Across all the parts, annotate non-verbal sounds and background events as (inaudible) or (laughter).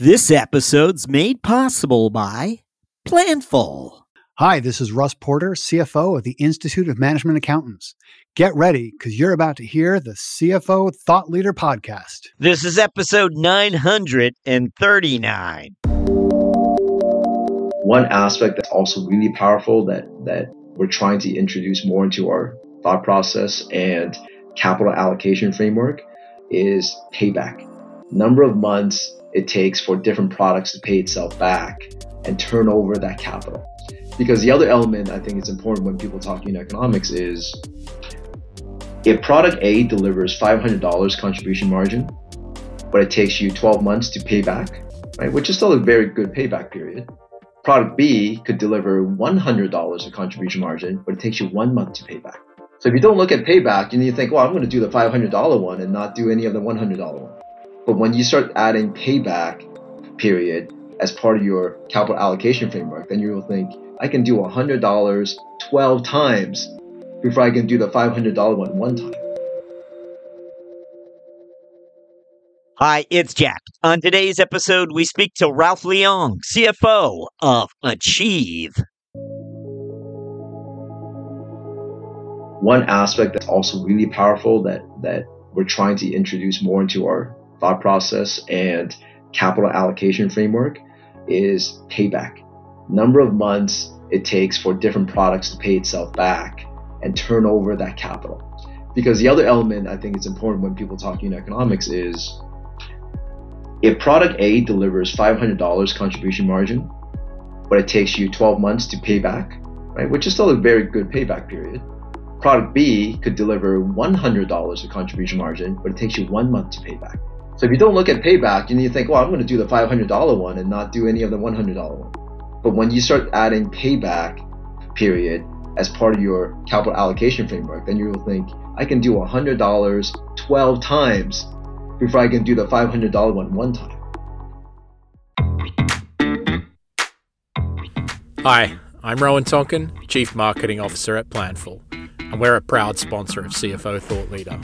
This episode's made possible by Planful. Hi, this is Russ Porter, CFO of the Institute of Management Accountants. Get ready because you're about to hear the CFO Thought Leader podcast. This is episode 939. One aspect that's also really powerful that that we're trying to introduce more into our thought process and capital allocation framework is payback. Number of months it takes for different products to pay itself back and turn over that capital. Because the other element I think is important when people talk in economics is if product A delivers $500 contribution margin, but it takes you 12 months to pay back, right, which is still a very good payback period. Product B could deliver $100 of contribution margin, but it takes you one month to pay back. So if you don't look at payback, you need to think, well, I'm going to do the $500 one and not do any of the $100 one. But when you start adding payback period as part of your capital allocation framework, then you will think, I can do $100 12 times before I can do the $500 one one time. Hi, it's Jack. On today's episode, we speak to Ralph Leung, CFO of Achieve. One aspect that's also really powerful that, that we're trying to introduce more into our thought process and capital allocation framework is payback. Number of months it takes for different products to pay itself back and turn over that capital. Because the other element I think is important when people talk in economics is if product A delivers $500 contribution margin, but it takes you 12 months to pay back, right, which is still a very good payback period. Product B could deliver $100 of contribution margin, but it takes you one month to pay back. So if you don't look at payback, you need to think, well, I'm going to do the $500 one and not do any of the $100 one. But when you start adding payback period as part of your capital allocation framework, then you will think, I can do $100 12 times before I can do the $500 one one time. Hi, I'm Rowan Tonkin, Chief Marketing Officer at Planful, and we're a proud sponsor of CFO Thought Leader.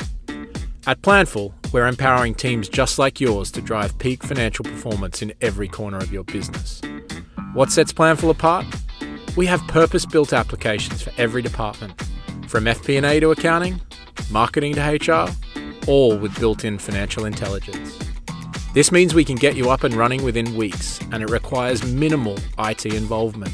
At Planful, we're empowering teams just like yours to drive peak financial performance in every corner of your business. What sets Planful apart? We have purpose-built applications for every department, from FP&A to accounting, marketing to HR, all with built-in financial intelligence. This means we can get you up and running within weeks, and it requires minimal IT involvement.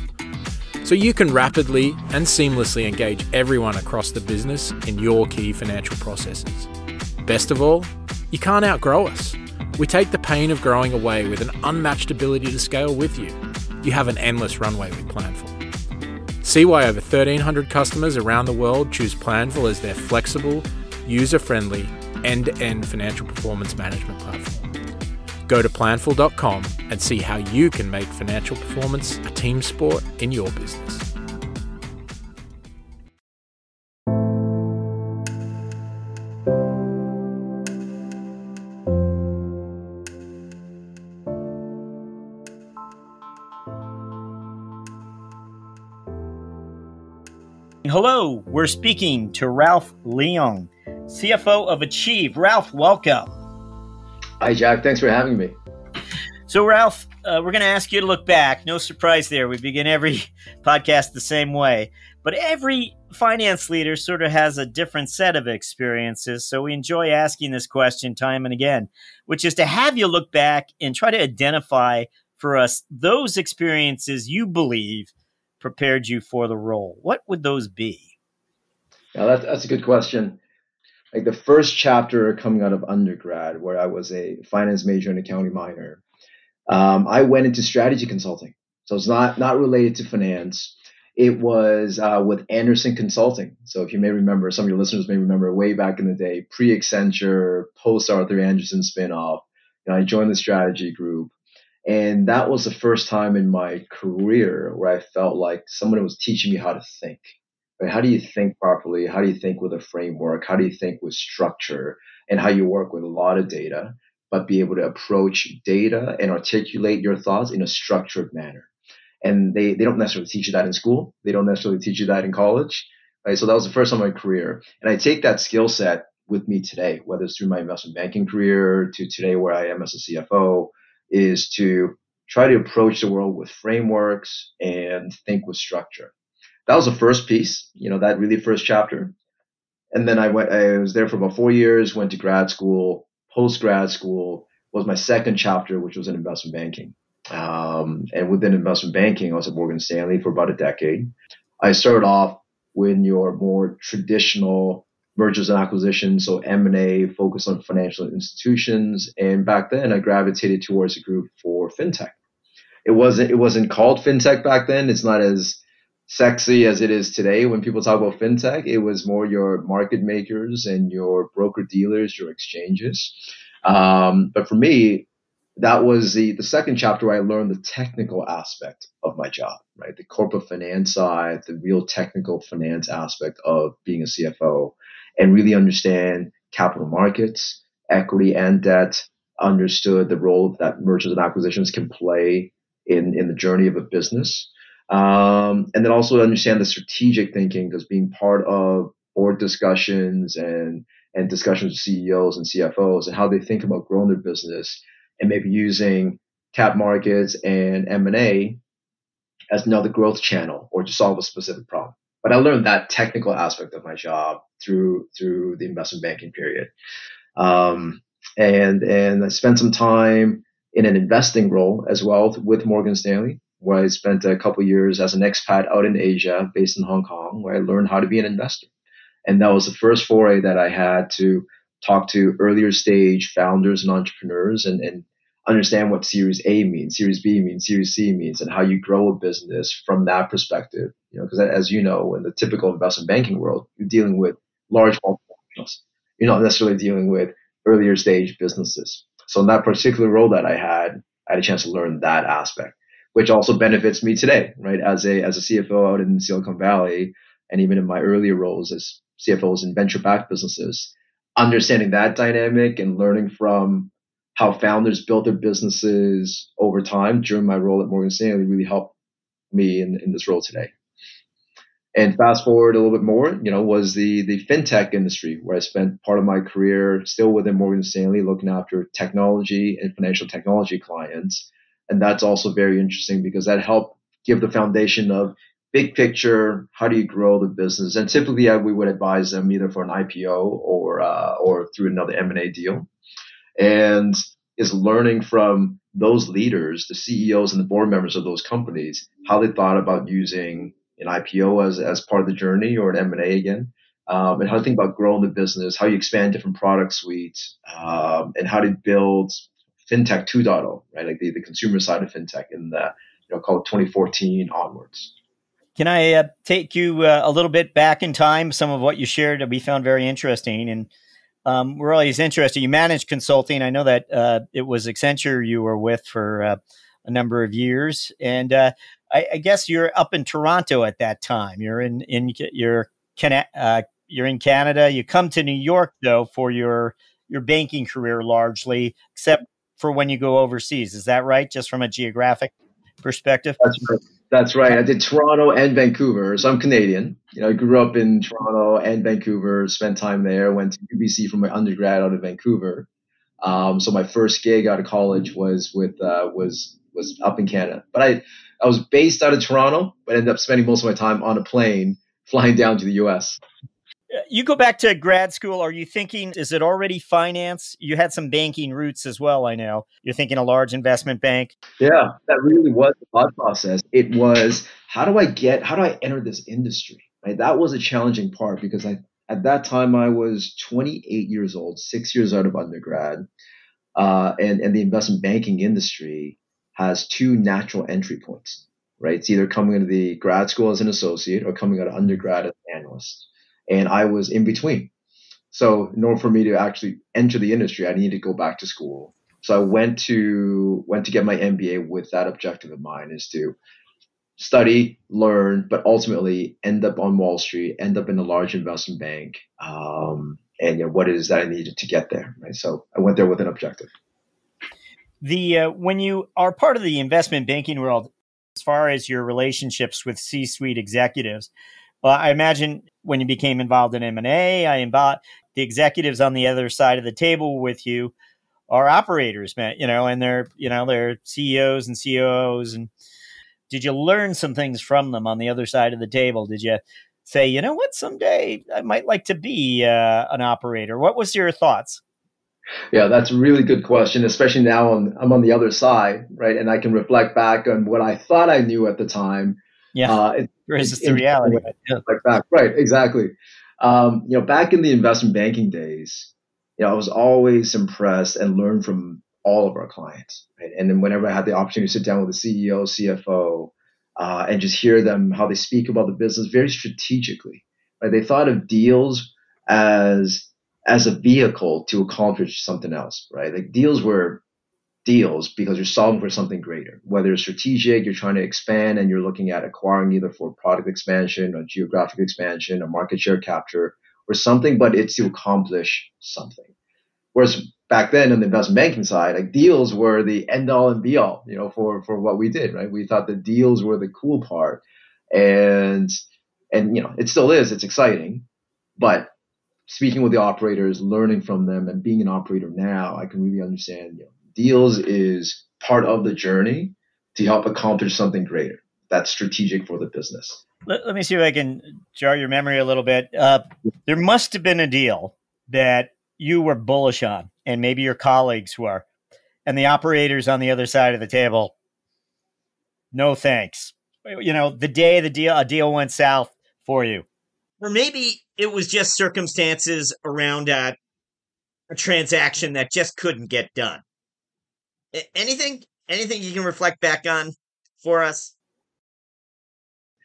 So you can rapidly and seamlessly engage everyone across the business in your key financial processes. Best of all, you can't outgrow us. We take the pain of growing away with an unmatched ability to scale with you. You have an endless runway with Planful. See why over 1,300 customers around the world choose Planful as their flexible, user friendly, end to end financial performance management platform. Go to planful.com and see how you can make financial performance a team sport in your business. Hello, we're speaking to Ralph Leung, CFO of Achieve. Ralph, welcome. Hi, Jack. Thanks for having me. So, Ralph, uh, we're going to ask you to look back. No surprise there. We begin every (laughs) podcast the same way. But every finance leader sort of has a different set of experiences. So, we enjoy asking this question time and again, which is to have you look back and try to identify for us those experiences you believe prepared you for the role? What would those be? Yeah, that's, that's a good question. Like the first chapter coming out of undergrad, where I was a finance major and accounting minor, um, I went into strategy consulting. So it's not not related to finance. It was uh, with Andersen Consulting. So if you may remember, some of your listeners may remember way back in the day, pre Accenture, post Arthur Andersen spinoff. You know, I joined the strategy group. And that was the first time in my career where I felt like someone was teaching me how to think. Right? How do you think properly? How do you think with a framework? How do you think with structure? And how you work with a lot of data, but be able to approach data and articulate your thoughts in a structured manner. And they, they don't necessarily teach you that in school. They don't necessarily teach you that in college. Right? So that was the first time in my career. And I take that skill set with me today, whether it's through my investment banking career to today where I am as a CFO is to try to approach the world with frameworks and think with structure. That was the first piece, you know, that really first chapter. And then I went, I was there for about four years, went to grad school, post grad school was my second chapter, which was in investment banking. Um, and within investment banking, I was at Morgan Stanley for about a decade. I started off with your more traditional mergers and acquisitions, so M&A focused on financial institutions. And back then I gravitated towards a group for fintech. It wasn't, it wasn't called fintech back then. It's not as sexy as it is today. When people talk about fintech, it was more your market makers and your broker dealers, your exchanges. Um, but for me, that was the, the second chapter where I learned the technical aspect of my job, right? The corporate finance side, the real technical finance aspect of being a CFO and really understand capital markets, equity and debt, understood the role that mergers and acquisitions can play in, in the journey of a business. Um, and then also understand the strategic thinking because being part of board discussions and and discussions with CEOs and CFOs and how they think about growing their business and maybe using cap markets and M&A as another growth channel or to solve a specific problem. But I learned that technical aspect of my job through through the investment banking period. Um, and and I spent some time in an investing role as well with Morgan Stanley, where I spent a couple years as an expat out in Asia, based in Hong Kong, where I learned how to be an investor. And that was the first foray that I had to talk to earlier stage founders and entrepreneurs and, and understand what Series A means, Series B means, Series C means, and how you grow a business from that perspective. You know, because as you know, in the typical investment banking world, you're dealing with large multinationals. You're not necessarily dealing with earlier stage businesses. So in that particular role that I had, I had a chance to learn that aspect, which also benefits me today, right? As a as a CFO out in Silicon Valley, and even in my earlier roles as CFOs in venture backed businesses, understanding that dynamic and learning from how founders built their businesses over time during my role at Morgan Stanley really helped me in, in this role today. And fast forward a little bit more, you know, was the the fintech industry where I spent part of my career still within Morgan Stanley looking after technology and financial technology clients. And that's also very interesting because that helped give the foundation of big picture, how do you grow the business? And typically, uh, we would advise them either for an IPO or uh, or through another M and A deal, and is learning from those leaders, the CEOs and the board members of those companies, how they thought about using an IPO as as part of the journey or an M and A again. Um, and how to think about growing the business, how you expand different product suites, um, and how to build fintech 2.0, right? Like the, the consumer side of fintech in the, you know, called 2014 onwards. Can I uh, take you uh, a little bit back in time? Some of what you shared that we found very interesting, and um, we're always interested. You manage consulting. I know that uh, it was Accenture you were with for uh, a number of years, and uh, I, I, guess you're up in Toronto at that time. You're in in you're uh, you're in Canada. You come to New York though for your your banking career largely, except for when you go overseas. Is that right? Just from a geographic perspective. That's right. That's right. I did Toronto and Vancouver. So I'm Canadian. You know, I grew up in Toronto and Vancouver, spent time there, went to UBC for my undergrad out of Vancouver. Um, so my first gig out of college was with uh, was was up in Canada. But I I was based out of Toronto, but ended up spending most of my time on a plane flying down to the US you go back to grad school. Are you thinking, is it already finance? You had some banking roots as well, I know. You're thinking a large investment bank. Yeah, that really was the thought process. It was, how do I get, how do I enter this industry? Right? That was a challenging part because I, at that time I was 28 years old, six years out of undergrad. Uh, and, and the investment banking industry has two natural entry points, right? It's either coming into the grad school as an associate or coming out of undergrad as an analyst and I was in between. So in order for me to actually enter the industry, I needed to go back to school. So I went to went to get my MBA with that objective in mind is to study, learn, but ultimately end up on Wall Street, end up in a large investment bank, um, and you know, what it is that I needed to get there. Right. So I went there with an objective. The uh, when you are part of the investment banking world, as far as your relationships with C-suite executives, well, I imagine when you became involved in M&A, I involved the executives on the other side of the table with you are operators, man, you know, and they're, you know, they're CEOs and COOs. And did you learn some things from them on the other side of the table? Did you say, you know what, someday I might like to be uh, an operator? What was your thoughts? Yeah, that's a really good question, especially now I'm, I'm on the other side, right? And I can reflect back on what I thought I knew at the time. Yeah. Uh, it, versus the reality. Like back, right, exactly. Um, you know, back in the investment banking days, you know, I was always impressed and learned from all of our clients. Right? And then whenever I had the opportunity to sit down with the CEO, CFO, uh, and just hear them how they speak about the business very strategically. Right? They thought of deals as as a vehicle to accomplish something else. Right? Like deals were deals because you're solving for something greater. Whether it's strategic, you're trying to expand and you're looking at acquiring either for product expansion or geographic expansion or market share capture or something, but it's to accomplish something. Whereas back then on the investment banking side, like deals were the end all and be all, you know, for for what we did, right? We thought the deals were the cool part. And and you know, it still is, it's exciting. But speaking with the operators, learning from them and being an operator now, I can really understand, you know, deals is part of the journey to help accomplish something greater that's strategic for the business. Let, let me see if I can jar your memory a little bit. Uh, there must have been a deal that you were bullish on, and maybe your colleagues were, and the operators on the other side of the table. No thanks. You know, the day the deal a deal went south for you, or maybe it was just circumstances around a, a transaction that just couldn't get done anything anything you can reflect back on for us?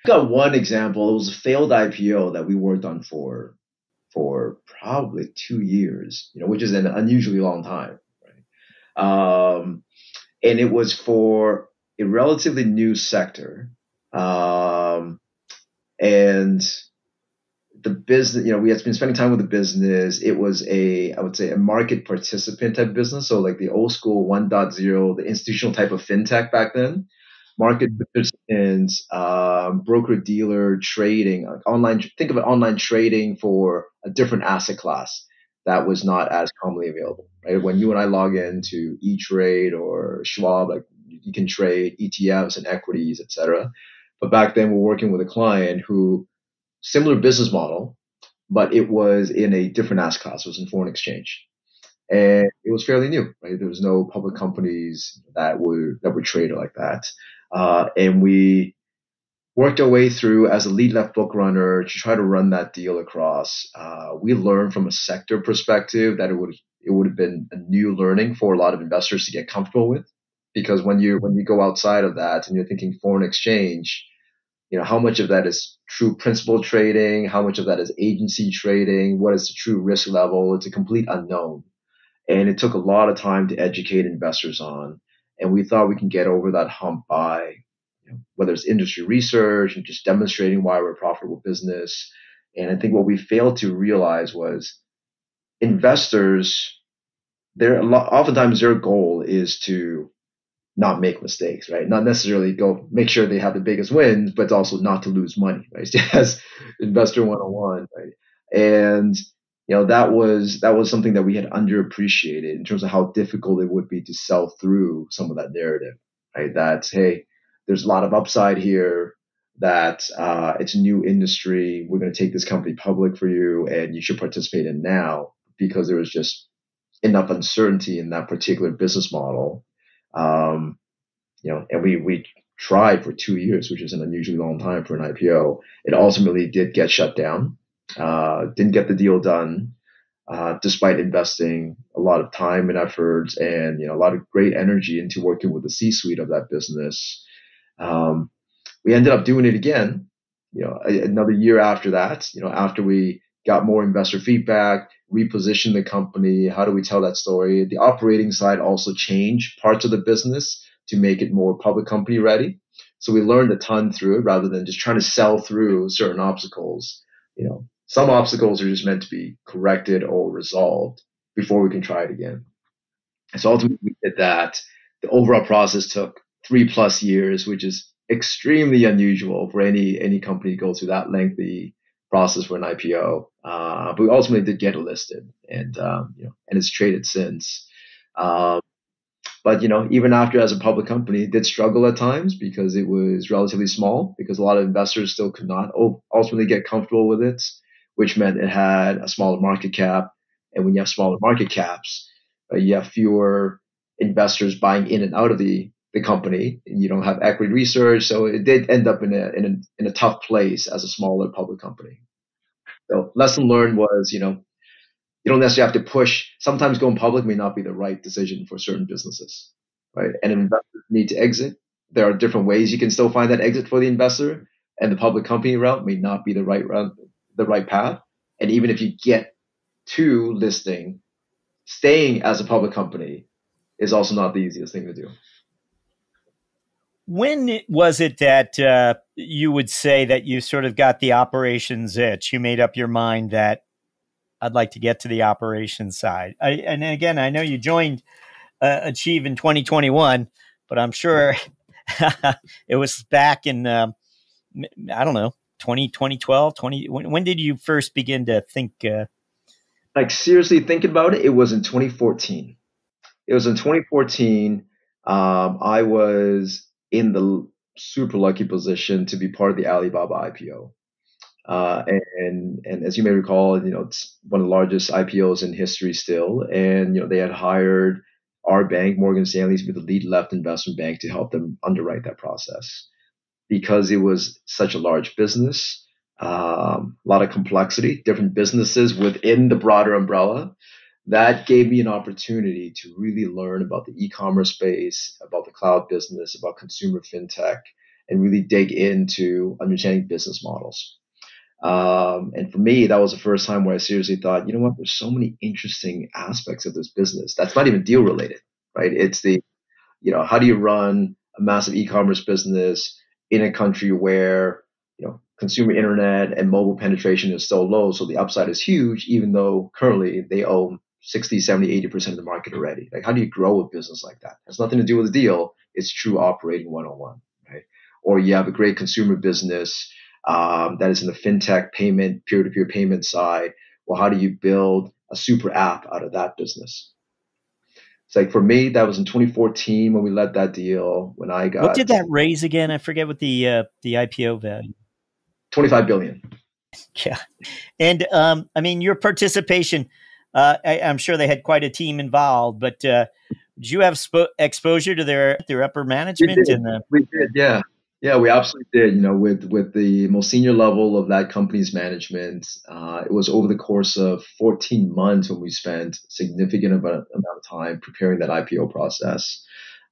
I've got one example. It was a failed IPO that we worked on for for probably two years, you know, which is an unusually long time, right? Um, and it was for a relatively new sector, um, and the business, you know, we had been spending time with the business. It was a, I would say, a market participant type business. So like the old school 1.0, the institutional type of fintech back then. Market participants, um, broker dealer trading, online. Think of it online trading for a different asset class that was not as commonly available. Right? When you and I log into E Trade or Schwab, like you can trade ETFs and equities, etc. But back then, we're working with a client who similar business model, but it was in a different asset class. It was in foreign exchange, and it was fairly new. Right, there was no public companies that were that were traded like that, uh, and we worked our way through as a lead left book runner to try to run that deal across. Uh, we learned from a sector perspective that it would it would have been a new learning for a lot of investors to get comfortable with, because when you when you go outside of that and you're thinking foreign exchange you know how much of that is true principal trading how much of that is agency trading what is the true risk level? It's a complete unknown. And it took a lot of time to educate investors on. And we thought we can get over that hump by you know, whether it's industry research and just demonstrating why we're a profitable business. And i think what we failed to realize was investors they're oftentimes their goal is to not make mistakes, right? Not necessarily go make sure they have the biggest wins, but also not to lose money, right? (laughs) As investor 101, right? And you know that was that was something that we had underappreciated in terms of how difficult it would be to sell through some of that narrative, right? That hey, there's a lot of upside here. That uh, it's a new industry. We're going to take this company public for you, and you should participate in now because there was just enough uncertainty in that particular business model um, you know, and we we tried for two years, which is an unusually long time for an IPO. It ultimately did get shut down. Uh, didn't get the deal done, uh, despite investing a lot of time and efforts and you know a lot of great energy into working with the C-suite of that business. Um, we ended up doing it again, you know, another year after that. You know, after we got more investor feedback, reposition the company? How do we tell that story? The operating side also changed parts of the business to make it more public company ready. So we learned a ton through it rather than just trying to sell through certain obstacles. You know, some obstacles are just meant to be corrected or resolved before we can try it again. So ultimately we did that. The overall process took three plus years, which is extremely unusual for any any company to go through that lengthy process for an IPO. Uh, but we ultimately did get it listed, and um, you know, and it's traded since. Um, but you know, even after as a public company, it did struggle at times because it was relatively small. Because a lot of investors still could not ultimately get comfortable with it, which meant it had a smaller market cap. And when you have smaller market caps, uh, you have fewer investors buying in and out of the the company. You don't have equity research, so it did end up in a in a in a tough place as a smaller public company. So lesson learned was, you know, you don't necessarily have to push. Sometimes going public may not be the right decision for certain businesses, right? And investors need to exit. There are different ways you can still find that exit for the investor, and the public company route may not be the right route, the right path. And even if you get to listing, staying as a public company is also not the easiest thing to do. When was it that uh, you would say that you sort of got the operations itch? You made up your mind that I'd like to get to the operations side. I, and again, I know you joined uh, Achieve in 2021, but I'm sure (laughs) it was back in, uh, I don't know, 20, 2012, 20. When, when, did you first begin to think? Uh, like seriously thinking about it, it was in 2014. It was in 2014. Um, I was in the super lucky position to be part of the Alibaba IPO. Uh, and and as you may recall, you know it's one of the largest IPOs in history still, and you know they had hired our bank, Morgan Stanley, to be the lead left investment bank to help them underwrite that process because it was such a large business, um, a lot of complexity, different businesses within the broader umbrella. That gave me an opportunity to really learn about the e-commerce space, about cloud business, about consumer fintech, and really dig into understanding business models. Um, and for me, that was the first time where I seriously thought, you know what, there's so many interesting aspects of this business. That's not even deal related, right? It's the, you know, how do you run a massive e-commerce business in a country where, you know, consumer internet and mobile penetration is so low. So the upside is huge, even though currently they own 60, 70, 80% of the market already. Like, how do you grow a business like that? It has nothing to do with the deal. It's true operating one on one, right? Or you have a great consumer business um, that is in the fintech payment, peer to peer payment side. Well, how do you build a super app out of that business? It's like for me, that was in 2014 when we led that deal. When I got what did that raise again? I forget what the uh, the IPO value. 25 billion. (laughs) Yeah, and um, I mean your participation. Uh, I, am sure they had quite a team involved, but uh, did you have sp- exposure to their their upper management? We did. The- we did, yeah. Yeah, we absolutely did. You know, with with the most senior level of that company's management, uh, it was over the course of 14 months when we spent significant amount, amount of time preparing that IPO process.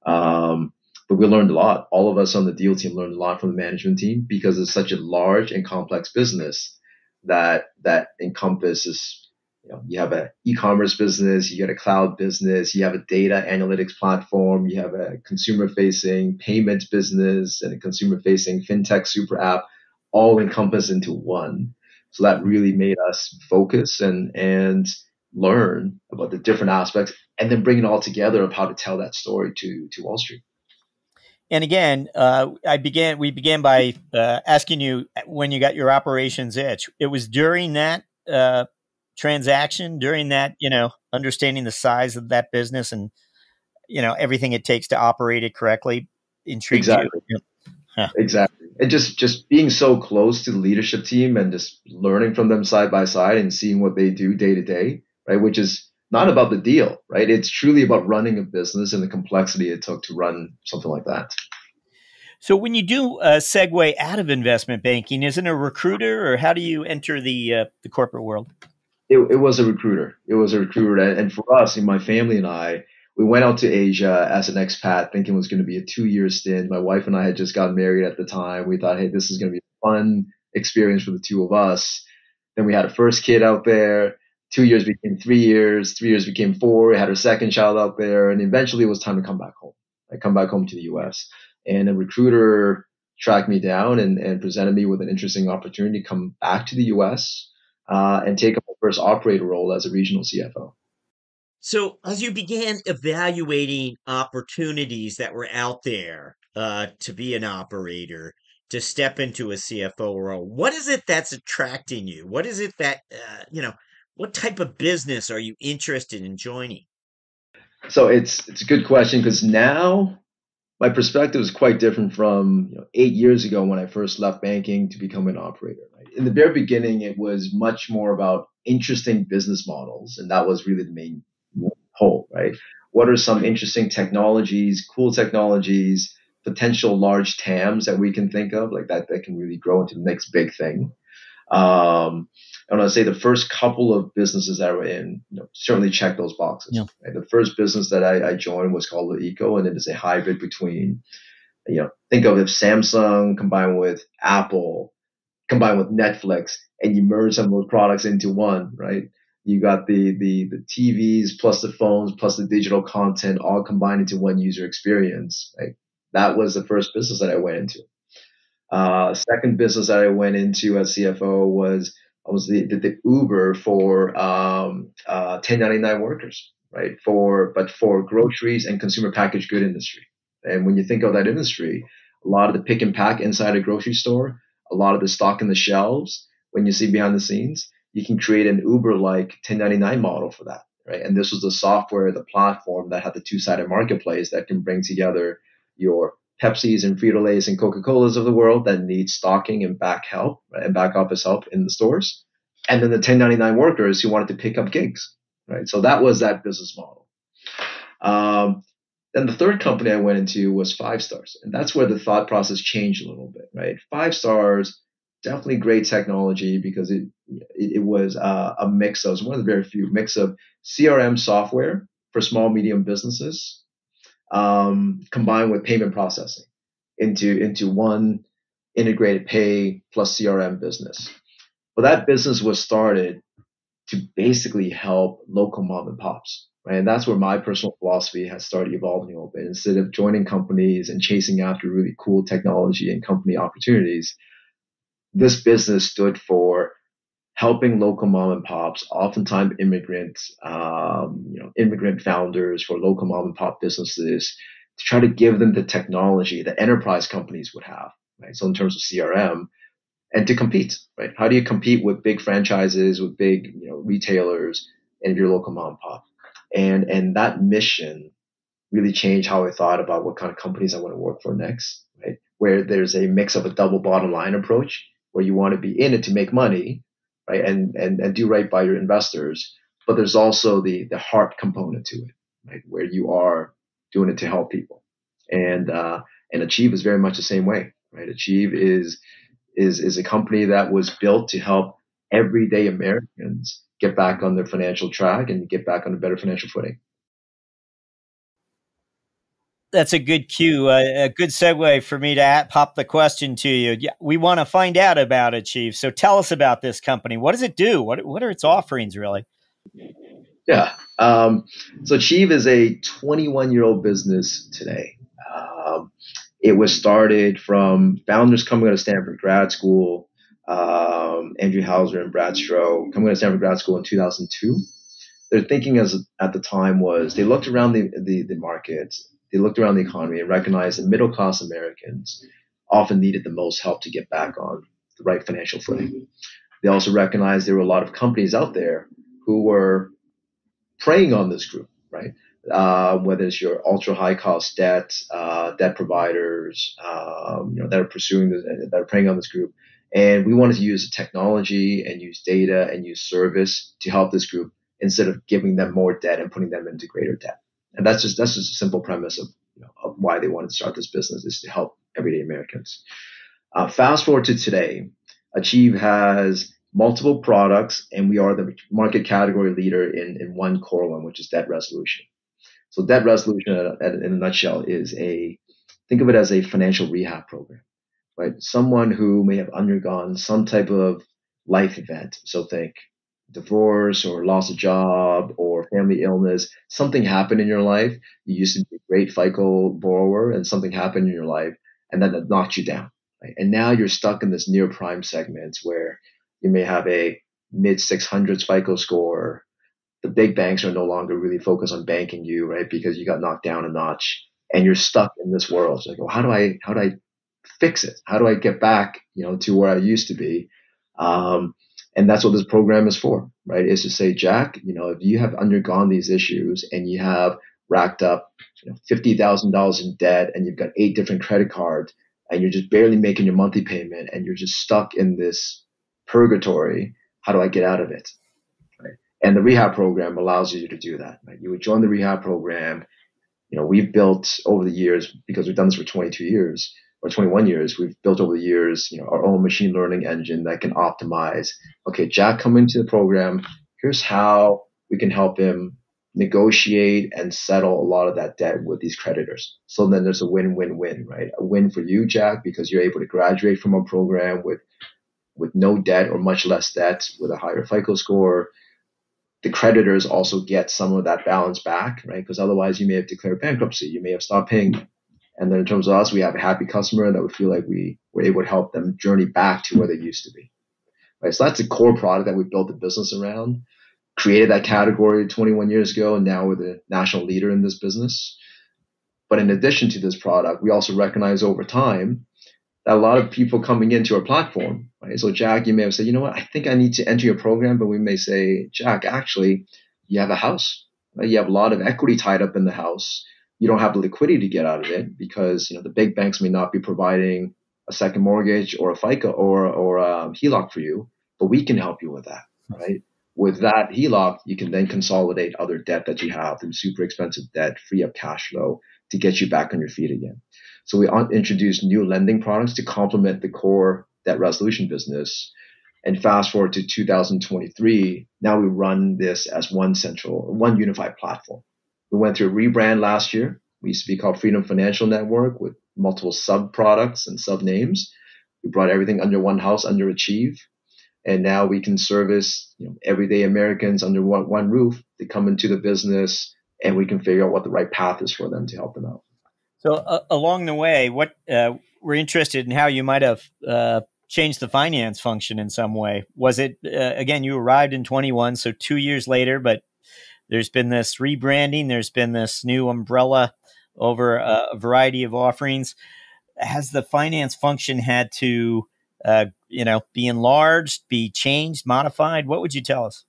Um, but we learned a lot. All of us on the deal team learned a lot from the management team because it's such a large and complex business that that encompasses you know, you have an e-commerce business, you got a cloud business, you have a data analytics platform, you have a consumer-facing payments business and a consumer-facing fintech super app, all encompassed into one. So that really made us focus and and learn about the different aspects, and then bring it all together of how to tell that story to to Wall Street. And again, uh, I began. We began by uh, asking you when you got your operations itch. It was during that uh, transaction during that, you know, understanding the size of that business and, you know, everything it takes to operate it correctly intrigues exactly. you. Huh. Exactly. And just, just being so close to the leadership team and just learning from them side by side and seeing what they do day to day, right? Which is not about the deal, right? It's truly about running a business and the complexity it took to run something like that. So when you do a segue out of investment banking, isn't a recruiter or how do you enter the uh, the corporate world? It, it was a recruiter. It was a recruiter. And for us, my family and I, we went out to Asia as an expat thinking it was going to be a two year stint. My wife and I had just gotten married at the time. We thought, hey, this is going to be a fun experience for the two of us. Then we had a first kid out there. Two years became three years. Three years became four. We had our second child out there. And eventually it was time to come back home. I come back home to the US. And a recruiter tracked me down and, and presented me with an interesting opportunity to come back to the US uh, and take my first operator role as a regional CFO. So, as you began evaluating opportunities that were out there uh, to be an operator, to step into a CFO role, what is it that's attracting you? What is it that, uh, you know, what type of business are you interested in joining? So it's it's a good question because now my perspective is quite different from you know, eight years ago when I first left banking to become an operator. In the very beginning, it was much more about interesting business models, and that was really the main whole. Right? What are some interesting technologies, cool technologies, potential large TAMs that we can think of, like that that can really grow into the next big thing? Um, and I say the first couple of businesses that I were in, you know, certainly check those boxes. Yeah. Right? The first business that I, I joined was called Eco, and it is a hybrid between, you know, think of if Samsung combined with Apple, combined with Netflix, and you merge some of those products into one, right? You got the the the TVs plus the phones plus the digital content all combined into one user experience. Right? That was the first business that I went into. Uh, second business that I went into as CFO was I was the, the, the Uber for um, uh, 1099 workers, right? For but for groceries and consumer packaged good industry. And when you think of that industry, a lot of the pick and pack inside a grocery store, a lot of the stock in the shelves, when you see behind the scenes, you can create an Uber-like 1099 model for that, right? And this was the software, the platform that had the two-sided marketplace that can bring together your Pepsis and Frito Lay's and Coca Colas of the world that need stocking and back help right, and back office help in the stores, and then the 1099 workers who wanted to pick up gigs, right? So that was that business model. Um, then the third company I went into was Five Stars, and that's where the thought process changed a little bit, right? Five Stars, definitely great technology because it it, was uh, a mix of, it was one of the very few mix of CRM software for small medium businesses um, combined with payment processing into into one integrated pay plus CRM business. Well, that business was started to basically help local mom and pops, right? And that's where my personal philosophy has started evolving a little bit. Instead of joining companies and chasing after really cool technology and company opportunities, this business stood for helping local mom and pops, oftentimes immigrants, um, you know, immigrant founders for local mom and pop businesses, to try to give them the technology that enterprise companies would have, right? So in terms of CRM, and to compete, right? How do you compete with big franchises, with big, you know, retailers, and your local mom and pop? And and that mission really changed how I thought about what kind of companies I want to work for next, right? Where there's a mix of a double bottom line approach, where you want to be in it to make money, right? And, and, and do right by your investors. But there's also the, the heart component to it, right? Where you are doing it to help people. And, uh, and Achieve is very much the same way, right? Achieve is, is, is a company that was built to help everyday Americans get back on their financial track and get back on a better financial footing that's a good cue, uh, a good segue for me to at, pop the question to you. Yeah, we want to find out about Achieve. So tell us about this company. What does it do? What what are its offerings really? Yeah. Um, so Achieve is a 21 year old business today. Um, it was started from founders coming out of Stanford grad school, um, Andrew Housser and Brad Stroh coming of Stanford grad school in 2002. Their thinking as at the time was they looked around the, the, the market they looked around the economy and recognized that middle class Americans often needed the most help to get back on the right financial footing. They also recognized there were a lot of companies out there who were preying on this group, right? Uh, whether it's your ultra high cost debt, uh, debt providers, um, you know, that are pursuing this, that are preying on this group. And we wanted to use technology and use data and use service to help this group instead of giving them more debt and putting them into greater debt. And that's just that's just a simple premise of, you know, of why they wanted to start this business is to help everyday Americans. Uh, fast forward to today, Achieve has multiple products, and we are the market category leader in, in one core one, which is debt resolution. So debt resolution, in a nutshell, is a think of it as a financial rehab program, right? Someone who may have undergone some type of life event. So think divorce or lost a job or family illness, something happened in your life. You used to be a great FICO borrower and something happened in your life and then it knocked you down. Right? And now you're stuck in this near prime segment where you may have a mid 600s FICO score. The big banks are no longer really focused on banking you, right? Because you got knocked down a notch and you're stuck in this world. Like, well, how do I, how do I fix it? How do I get back, you know, to where I used to be? Um, and that's what this program is for, right? Is to say, Jack, you know, if you have undergone these issues and you have racked up you know, $50,000 in debt and you've got eight different credit cards and you're just barely making your monthly payment and you're just stuck in this purgatory. How do I get out of it? Right? And the rehab program allows you to do that. Right? You would join the rehab program. You know, we've built over the years because we've done this for 22 years or 21 years. We've built over the years, you know, our own machine learning engine that can optimize. Okay, Jack, come into the program. Here's how we can help him negotiate and settle a lot of that debt with these creditors. So then there's a win-win-win, right? A win for you, Jack, because you're able to graduate from a program with with no debt or much less debt with a higher FICO score. The creditors also get some of that balance back, right? Because otherwise you may have declared bankruptcy, you may have stopped paying. And then in terms of us, we have a happy customer that we feel like we were able to help them journey back to where they used to be. Right. So that's the core product that we built the business around created that category 21 years ago, and now we're the national leader in this business. But in addition to this product, we also recognize over time that a lot of people coming into our platform, right? So Jack, you may have said, you know what, I think I need to enter your program, but we may say, Jack, actually, you have a house, right? You have a lot of equity tied up in the house. You don't have the liquidity to get out of it because you know the big banks may not be providing a second mortgage or a FICA or or a HELOC for you, but we can help you with that, right? With that HELOC, you can then consolidate other debt that you have super expensive debt, free up cash flow to get you back on your feet again. So we introduced new lending products to complement the core debt resolution business. And fast forward to 2023, now we run this as one central, one unified platform. We went through a rebrand last year. We used to be called Freedom Financial Network with multiple sub products and sub names. We brought everything under one house, under Achieve and now we can service you know, everyday Americans under one, one roof. They come into the business, and we can figure out what the right path is for them to help them out. So uh, along the way, what uh, we're interested in how you might have uh, changed the finance function in some way. Was it uh, again? You arrived in 21, so two years later, but there's been this rebranding. There's been this new umbrella over a, variety of offerings. Has the finance function had to uh, you know, be enlarged, be changed, modified? What would you tell us?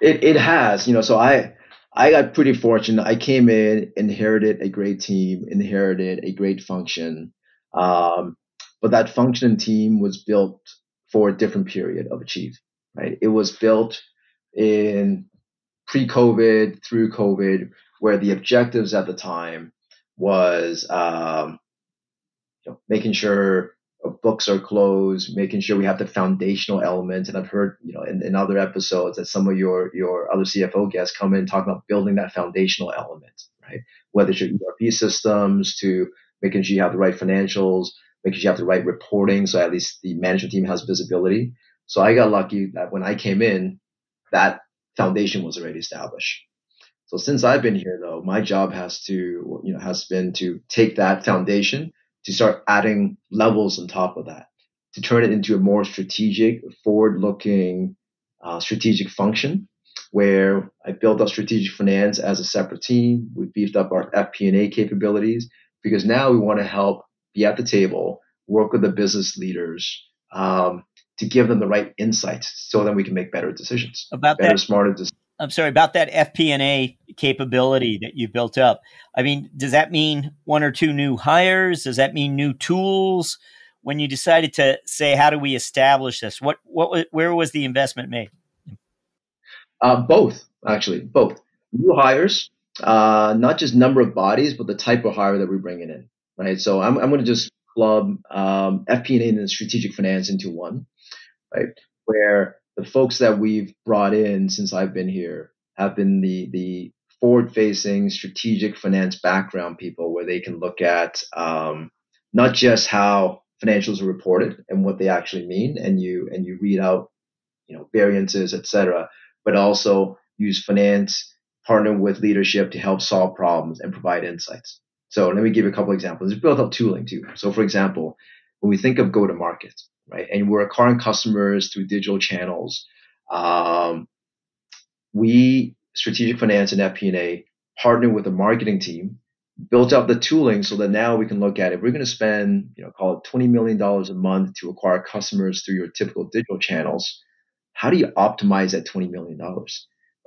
It it has, you know. So I I got pretty fortunate. I came in, inherited a great team, inherited a great function, um, but that function and team was built for a different period of Achieve. Right, it was built in pre-COVID through COVID, where the objectives at the time was um, you know, making sure books are closed, making sure we have the foundational elements. And I've heard, you know, in, in other episodes that some of your your other CFO guests come in and talk about building that foundational element, right? Whether it's your ERP systems to making sure you have the right financials, making sure you have the right reporting, so at least the management team has visibility. So I got lucky that when I came in, that foundation was already established. So since I've been here, though, my job has to, you know, has been to take that foundation to start adding levels on top of that to turn it into a more strategic, forward-looking, uh, strategic function where I built up strategic finance as a separate team. We beefed up our FP&A capabilities because now we want to help be at the table, work with the business leaders um, to give them the right insights so then we can make better decisions, about better, that, smarter decisions. I'm sorry about that FP&A capability that you built up. I mean, does that mean one or two new hires? Does that mean new tools? When you decided to say, how do we establish this? What what where was the investment made? Uh, both, actually, both new hires, uh, not just number of bodies, but the type of hire that we're bringing in. Right. So I'm I'm going to just club um, FP&A and strategic finance into one, right? Where the folks that we've brought in since I've been here have been the the forward facing strategic finance background people where they can look at um, not just how financials are reported and what they actually mean and you and you read out you know variances etc but also use finance partner with leadership to help solve problems and provide insights. So let me give you a couple examples. It's built up tooling too. So for example when we think of go to market right? And we're acquiring customers through digital channels. Um, we, Strategic Finance and FP&A, partner with the marketing team, built out the tooling so that now we can look at if we're going to spend, you know, call it $20 million a month to acquire customers through your typical digital channels, how do you optimize that $20 million?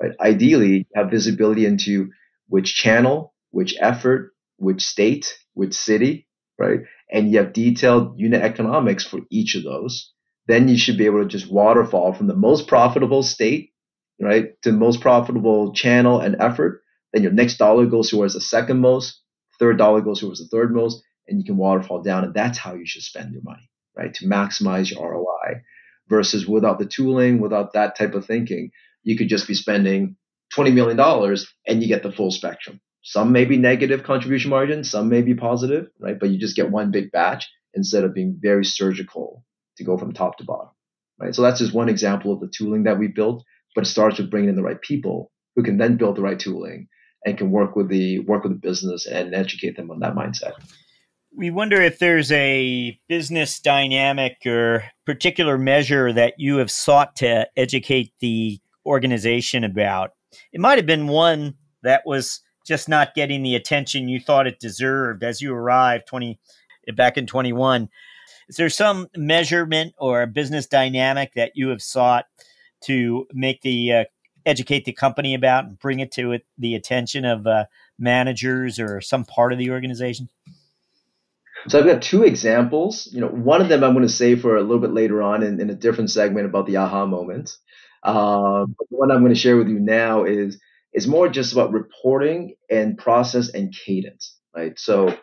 Right? Ideally, have visibility into which channel, which effort, which state, which city, right? And you have detailed unit economics for each of those. Then you should be able to just waterfall from the most profitable state, right, to most profitable channel and effort. Then your next dollar goes towards the second most, third dollar goes towards the third most, and you can waterfall down. And that's how you should spend your money, right? To maximize your ROI versus without the tooling, without that type of thinking, you could just be spending $20 million and you get the full spectrum. Some may be negative contribution margin, some may be positive, right? But you just get one big batch instead of being very surgical to go from top to bottom, right? So that's just one example of the tooling that we built, but it starts with bringing in the right people who can then build the right tooling and can work with the work with the business and educate them on that mindset. We wonder if there's a business dynamic or particular measure that you have sought to educate the organization about. It might have been one that was just not getting the attention you thought it deserved as you arrived 20 back in 21. Is there some measurement or a business dynamic that you have sought to make the uh, educate the company about and bring it to it, the attention of uh, managers or some part of the organization? So I've got two examples. You know, one of them I'm going to say for a little bit later on in, in a different segment about the aha moment. Um, the one I'm going to share with you now is is more just about reporting and process and cadence, right? So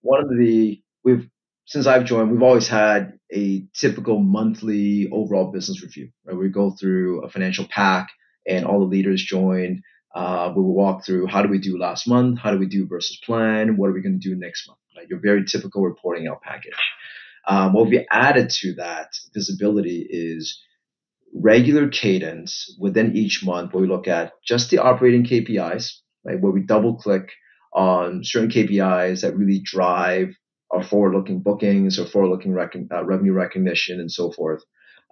one of the we've since I've joined, we've always had a typical monthly overall business review, right? We go through a financial pack and all the leaders join. Uh, we will walk through how do we do last month? How do we do versus plan? What are we going to do next month? Right? Your very typical reporting out package. Um, what we added to that visibility is regular cadence within each month where we look at just the operating KPIs, right, where we double click on certain KPIs that really drive our forward looking bookings or forward looking rec- uh, revenue recognition and so forth,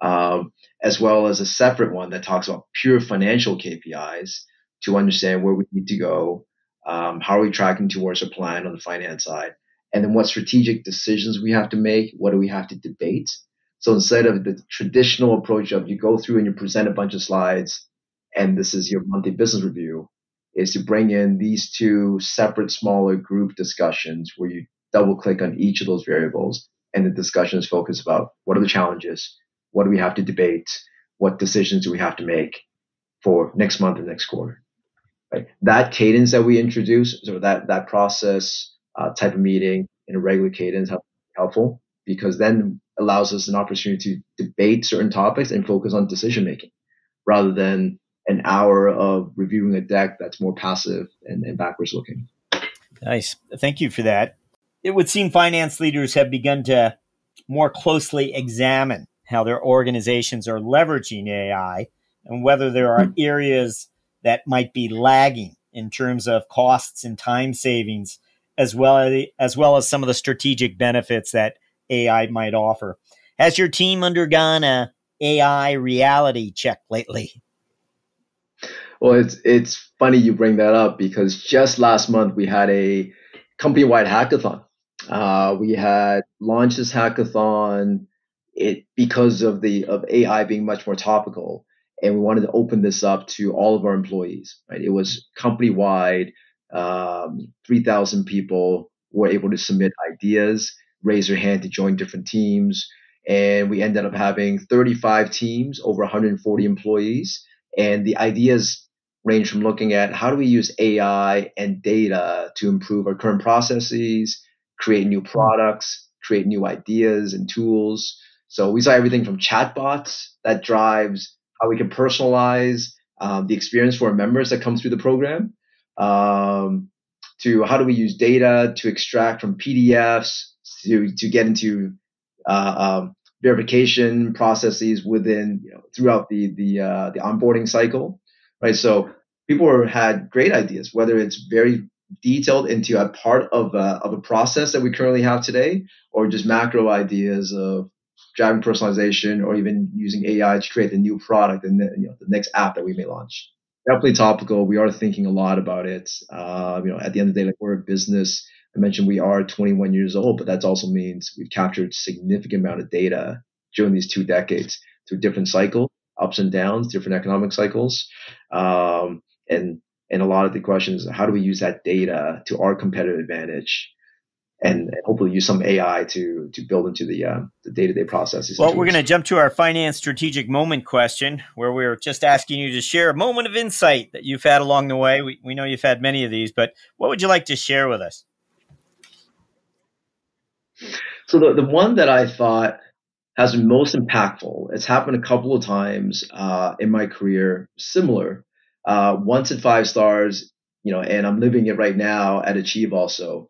um, as well as a separate one that talks about pure financial KPIs to understand where we need to go, um, how are we tracking towards our plan on the finance side, and then what strategic decisions we have to make, what do we have to debate, so instead of the traditional approach of you go through and you present a bunch of slides and this is your monthly business review, is to bring in these two separate smaller group discussions where you double click on each of those variables and the discussion is focused about what are the challenges, what do we have to debate, what decisions do we have to make for next month and next quarter. Right? That cadence that we introduce, so that that process uh, type of meeting in a regular cadence, helpful because then allows us an opportunity to debate certain topics and focus on decision making rather than an hour of reviewing a deck that's more passive and, and backwards looking. Nice. Thank you for that. It would seem finance leaders have begun to more closely examine how their organizations are leveraging AI and whether there are hmm. areas that might be lagging in terms of costs and time savings as well as, as well as some of the strategic benefits that AI might offer. Has your team undergone a AI reality check lately? Well, it's it's funny you bring that up because just last month we had a company-wide hackathon. Uh, we had launched this hackathon it because of the of AI being much more topical, and we wanted to open this up to all of our employees. Right, it was company-wide. Um, Three thousand people were able to submit ideas raise their hand to join different teams. And we ended up having 35 teams, over 140 employees. And the ideas range from looking at how do we use AI and data to improve our current processes, create new products, create new ideas and tools. So we saw everything from chatbots that drives how we can personalize um, the experience for our members that come through the program, um, to how do we use data to extract from PDFs to to get into uh, um, verification processes within you know, throughout the the uh, the onboarding cycle, right? So people had great ideas, whether it's very detailed into a part of a, of a process that we currently have today, or just macro ideas of driving personalization, or even using AI to create the new product and the, you know, the next app that we may launch. Definitely topical. We are thinking a lot about it. Uh, you know, at the end of the day, like we're a business I mentioned we are 21 years old, but that also means we've captured significant amount of data during these two decades through different cycles, ups and downs, different economic cycles. Um, and And a lot of the questions, how do we use that data to our competitive advantage? and hopefully use some AI to to build into the uh, the day to day processes. Well, we're going to jump to our finance strategic moment question, where we're just asking you to share a moment of insight that you've had along the way. We we know you've had many of these, but what would you like to share with us? So the the one that I thought has been most impactful. It's happened a couple of times uh, in my career, similar. Uh, once at Fivestars, you know, and I'm living it right now at Achieve also.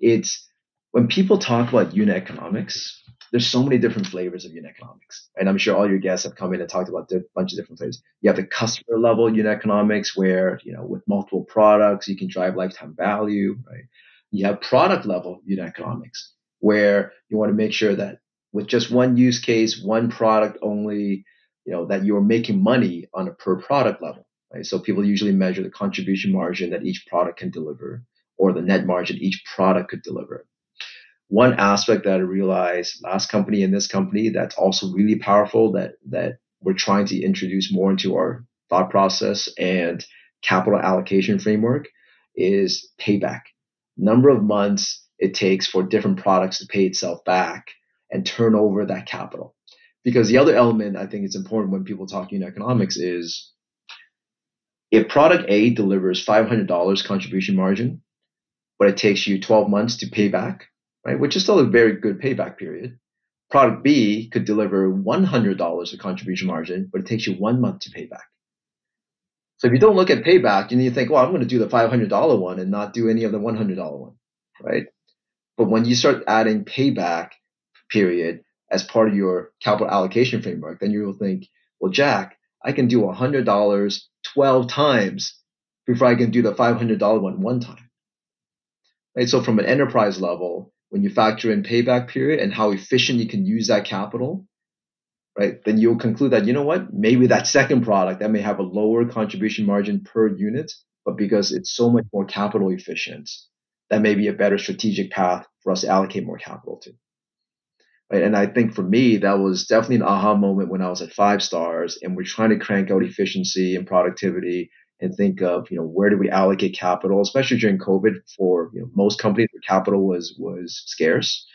It's when people talk about unit economics, there's so many different flavors of unit economics. And I'm sure all your guests have come in and talked about a bunch of different flavors. You have the customer level unit economics where, you know, with multiple products, you can drive lifetime value, right? You have product level unit economics where you want to make sure that with just one use case, one product only, you know, that you're making money on a per product level, right? So people usually measure the contribution margin that each product can deliver or the net margin each product could deliver. One aspect that I realized last company and this company that's also really powerful that that we're trying to introduce more into our thought process and capital allocation framework is payback. Number of months it takes for different products to pay itself back and turn over that capital. Because the other element I think is important when people talk unit economics is if product A delivers $500 contribution margin, but it takes you 12 months to pay back, right? Which is still a very good payback period. Product B could deliver $100 of contribution margin, but it takes you one month to pay back. So if you don't look at payback, you need to think, well, I'm going to do the $500 one and not do any of the $100 one, right? But when you start adding payback period as part of your capital allocation framework, then you will think, well, Jack, I can do $100 12 times before I can do the $500 one one time. Right? So from an enterprise level, when you factor in payback period and how efficient you can use that capital, right, then you'll conclude that, you know what, maybe that second product that may have a lower contribution margin per unit, but because it's so much more capital efficient, that may be a better strategic path for us to allocate more capital to. Right? And I think for me, that was definitely an aha moment when I was at Fivestars and we're trying to crank out efficiency and productivity and think of you know where do we allocate capital, especially during COVID for you know, most companies where capital was was scarce,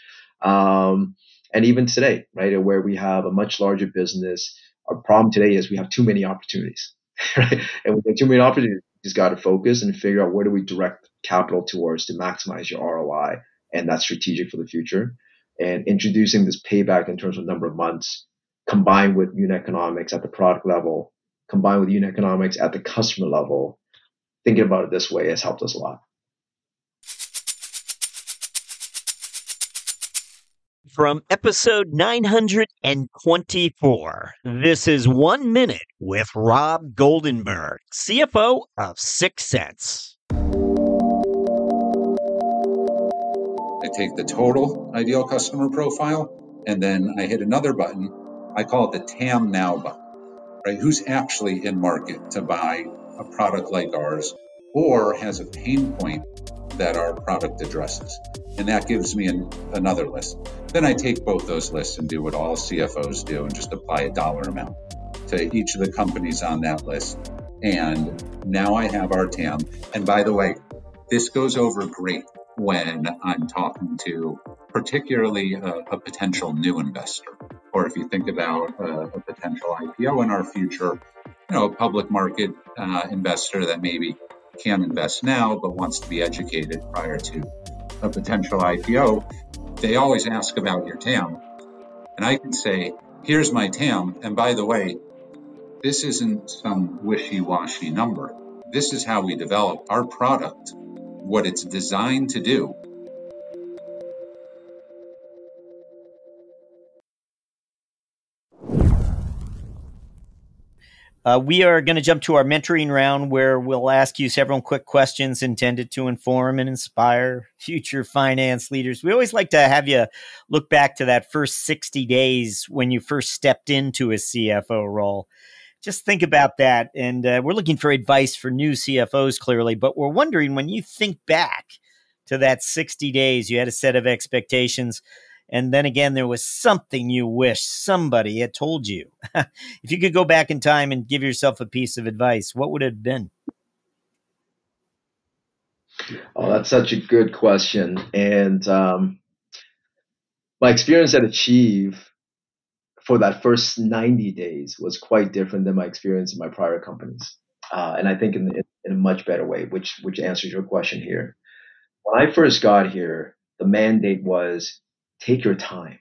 um, and even today, right, where we have a much larger business. Our problem today is we have too many opportunities, (laughs) right? And with too many opportunities, just got to focus and figure out where do we direct capital towards to maximize your ROI, and that's strategic for the future. And introducing this payback in terms of number of months, combined with unit economics at the product level, combined with unit economics at the customer level, thinking about it this way has helped us a lot. From episode 924, this is One Minute with Rob Goldenberg, CFO of 6sense. I take the total ideal customer profile and then I hit another button. I call it the TAM Now button right? Who's actually in market to buy a product like ours or has a pain point that our product addresses? And that gives me an, another list. Then I take both those lists and do what all CFOs do and just apply a dollar amount to each of the companies on that list. And now I have our TAM. And by the way, this goes over great when I'm talking to particularly a, a potential new investor, or if you think about a, a, potential IPO in our future, you know, a public market uh, investor that maybe can invest now but wants to be educated prior to a potential IPO, they always ask about your TAM. And I can say, here's my TAM. And by the way, this isn't some wishy washy number. This is how we develop our product, what it's designed to do Uh, we are going to jump to our mentoring round where we'll ask you several quick questions intended to inform and inspire future finance leaders. We always like to have you look back to that first 60 days when you first stepped into a CFO role. Just think about that. And uh, we're looking for advice for new CFOs, clearly, but we're wondering when you think back to that 60 days, you had a set of expectations and then again, there was something you wish somebody had told you. (laughs) if you could go back in time and give yourself a piece of advice, what would it have been? Oh, that's such a good question. And um, my experience at Achieve for that first 90 days was quite different than my experience in my prior companies. Uh, and I think in, in, a much better way, which which answers your question here. When I first got here, the mandate was take your time,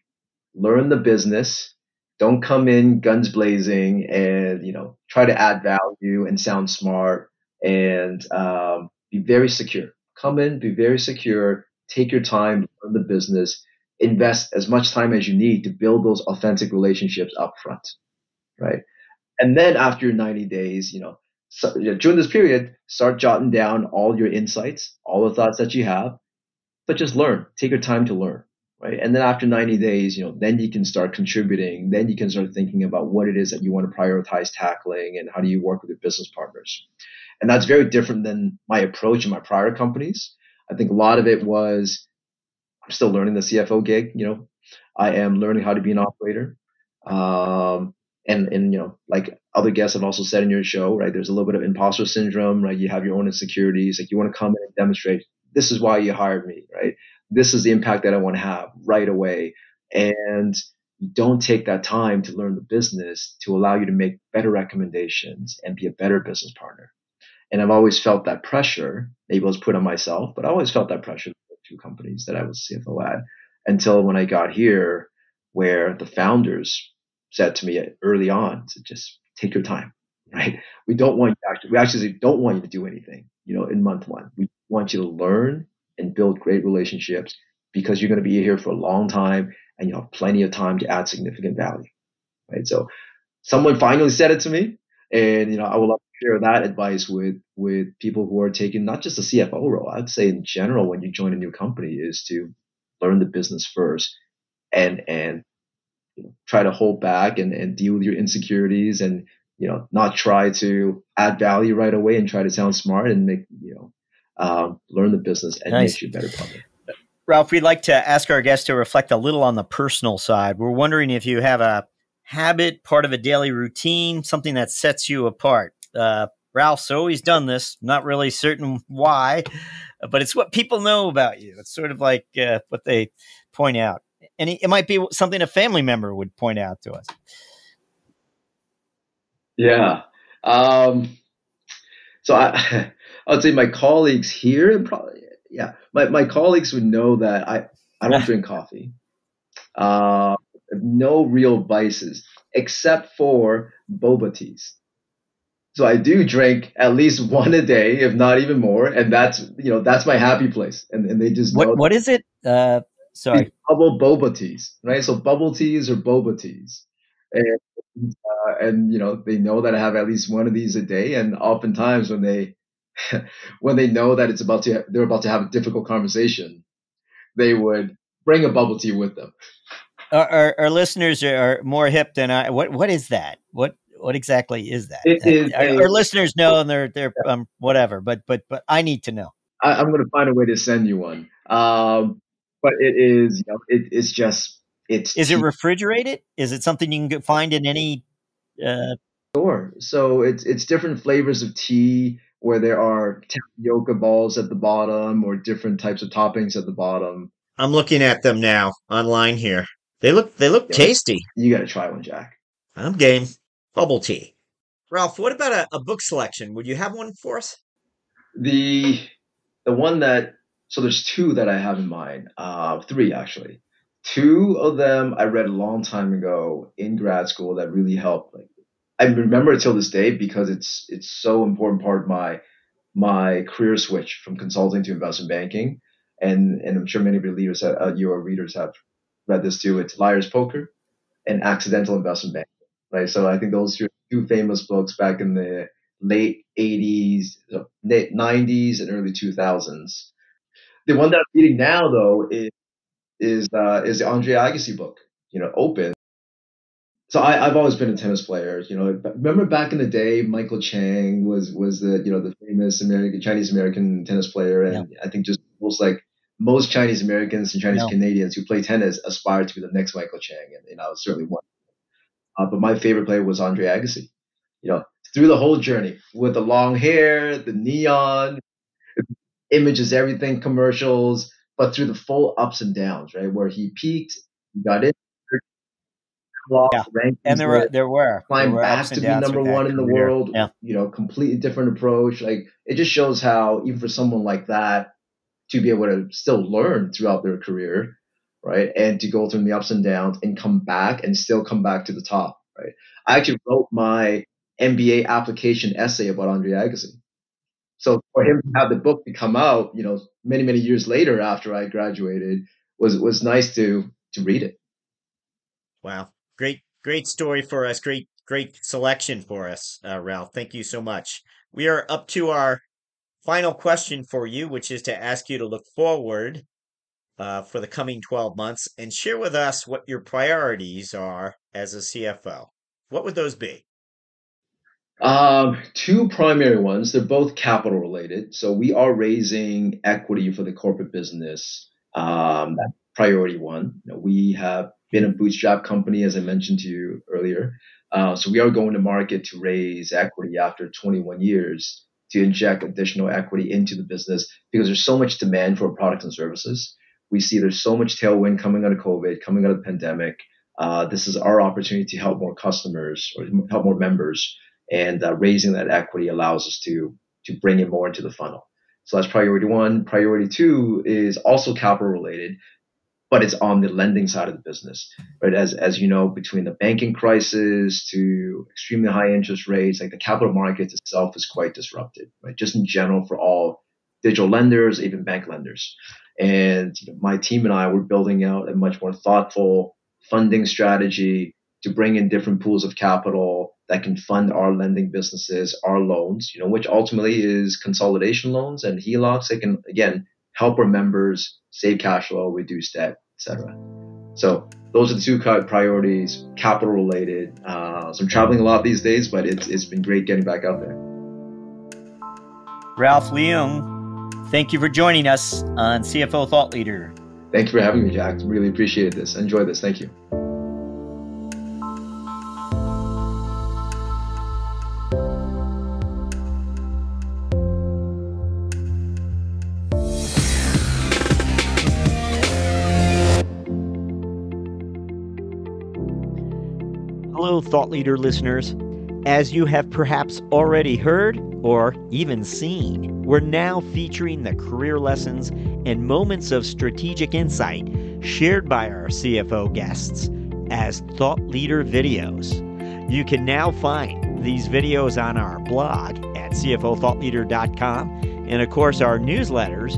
learn the business, don't come in guns blazing, and you know try to add value and sound smart, and um, be very secure. Come in, be very secure, take your time, learn the business, invest as much time as you need to build those authentic relationships up front, right? And then after 90 days, you know, so, you know, during this period, start jotting down all your insights, all the thoughts that you have, but just learn. Take your time to learn, right? And then after 90 days, you know, then you can start contributing. Then you can start thinking about what it is that you want to prioritize tackling and how do you work with your business partners. And that's very different than my approach in my prior companies. I think a lot of it was I'm still learning the CFO gig. You know, I am learning how to be an operator. Um, and and you know, like other guests have also said in your show, right? There's a little bit of imposter syndrome, right? You have your own insecurities. Like you want to come in and demonstrate this is why you hired me, right? This is the impact that I want to have right away. And don't take that time to learn the business to allow you to make better recommendations and be a better business partner. And I've always felt that pressure. Maybe it was put on myself, but I always felt that pressure two companies that I was CFO at until when I got here, where the founders said to me early on to just take your time, right? We don't want you to actually, we actually don't want you to do anything, you know, in month one. We want you to learn and build great relationships because you're going to be here for a long time and you have plenty of time to add significant value, right? So someone finally said it to me and, you know, I would love to share that advice with, with people who are taking not just a CFO role. I'd say in general, when you join a new company is to learn the business first and, and you know, try to hold back and, and deal with your insecurities and, you know, not try to add value right away and try to sound smart and make, you know, um, learn the business and nice. make you a better partner. Ralph, we'd like to ask our guests to reflect a little on the personal side. We're wondering if you have a habit, part of a daily routine, something that sets you apart. Uh, Ralph's always done this. Not really certain why, but it's what people know about you. It's sort of like uh, what they point out, and it might be something a family member would point out to us. Yeah. Um, so I, (laughs) I would say my colleagues here, and probably yeah, my, my colleagues would know that I I don't drink coffee. Uh, no real vices except for boba teas. So I do drink at least (laughs) one a day, if not even more, and that's you know that's my happy place. And, and they just what what is it? Uh, sorry, bubble boba teas, right? So bubble teas or boba teas, and uh, and you know they know that I have at least one of these a day, and oftentimes when they (laughs) when they know that it's about to they're about to have a difficult conversation, they would bring a bubble tea with them. Our, our, our listeners are more hip than I. What what is that? What what exactly is that? It is our, a, our listeners know and they're they're um, whatever, but but but I need to know. I, am going to find a way to send you one. Um, but it is you know it, it's just it's is it refrigerated? Is it something you can find in any? Uh... Sure. So it's it's different flavors of tea where there are tapioca balls at the bottom or different types of toppings at the bottom. I'm looking at them now online here. They look they look yeah, tasty. You got to try one, Jack. I'm game. Bubble tea. Ralph, what about a, a book selection? Would you have one for us? The the one that so there's two that I have in mind. Uh, three actually. Two of them I read a long time ago in grad school that really helped. Like I remember it till this day because it's it's so important part of my my career switch from consulting to investment banking. And and I'm sure many of your leaders, uh, your readers have read this too. It's Liar's Poker and Accidental Investment Banking, right? So I think those are two famous books back in the late 80s, late 90s, and early 2000s. The one that I'm reading now, though, is is uh, is the Andre Agassi book, you know, Open. So I, have always been a tennis player. You know, remember back in the day, Michael Chang was was the you know the famous American Chinese American tennis player, and yeah. I think just most like most Chinese Americans and Chinese no. Canadians who play tennis aspire to be the next Michael Chang, and, and I was certainly one. Uh, but my favorite player was Andre Agassi. You know, through the whole journey with the long hair, the neon, images everything commercials, but through the full ups and downs, right? Where he peaked, he got it. Yeah. And there were there were climbed there were back to be number one in the career. world. Yeah. You know, completely different approach. Like it just shows how even for someone like that to be able to still learn throughout their career, right? And to go through the ups and downs and come back and still come back to the top, right? I actually wrote my MBA application essay about Andre Agassi. So for him to have the book to come out, you know, many, many years later after I graduated was was nice to to read it. Wow. Great, great story for us. Great, great selection for us, uh, Ralph. Thank you so much. We are up to our final question for you, which is to ask you to look forward uh, for the coming 12 months and share with us what your priorities are as a CFO. What would those be? Um, two primary ones. They're both capital related. So we are raising equity for the corporate business. Um, priority one. You know, we have been a bootstrap company, as I mentioned to you earlier. Uh, so we are going to market to raise equity after 21 years to inject additional equity into the business because there's so much demand for products and services. We see there's so much tailwind coming out of COVID, coming out of the pandemic. Uh, this is our opportunity to help more customers or help more members, and uh, raising that equity allows us to to bring in more into the funnel. So that's priority one. Priority two is also capital related but it's on the lending side of the business, right? As as you know, between the banking crisis to extremely high interest rates, like the capital markets itself is quite disrupted, right? Just in general for all digital lenders, even bank lenders. And you know, my team and I were building out a much more thoughtful funding strategy to bring in different pools of capital that can fund our lending businesses, our loans, you know, which ultimately is consolidation loans and HELOCs. They can again help our members save cash flow, reduce debt, etc. So those are the two priorities, capital related. Uh, so I'm traveling a lot these days, but it's it's been great getting back out there. Ralph Leung, thank you for joining us on CFO Thought Leader. Thank you for having me, Jack. Really appreciate this. Enjoy this. Thank you. Thought Leader listeners. As you have perhaps already heard or even seen, we're now featuring the career lessons and moments of strategic insight shared by our CFO guests as Thought Leader videos. You can now find these videos on our blog at CFOThoughtLeader.com and, of course, our newsletters,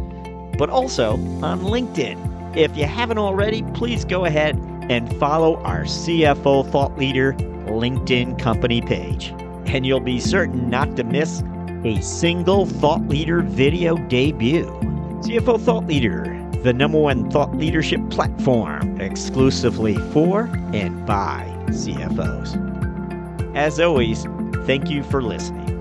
but also on LinkedIn. If you haven't already, please go ahead and follow our CFO Thought Leader LinkedIn company page. And you'll be certain not to miss a single Thought Leader video debut. CFO Thought Leader, the number one thought leadership platform exclusively for and by CFOs. As always, thank you for listening.